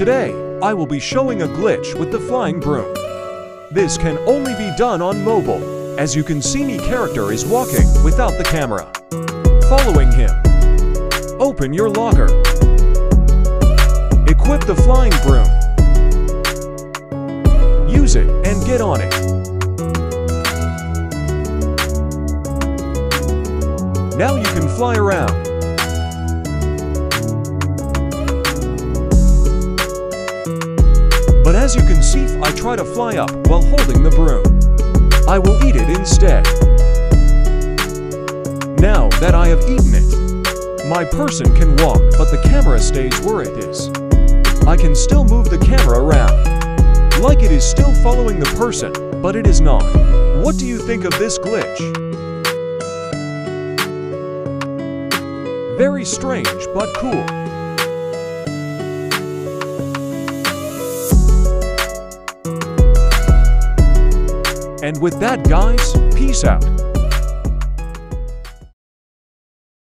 Today, I will be showing a glitch with the flying broom. This can only be done on mobile. As you can see me character is walking without the camera. Following him. Open your locker. Equip the flying broom. Use it and get on it. Now you can fly around. As you can see, I try to fly up while holding the broom. I will eat it instead. Now that I have eaten it, my person can walk, but the camera stays where it is. I can still move the camera around. Like it is still following the person, but it is not. What do you think of this glitch? Very strange, but cool. And with that guys, peace out.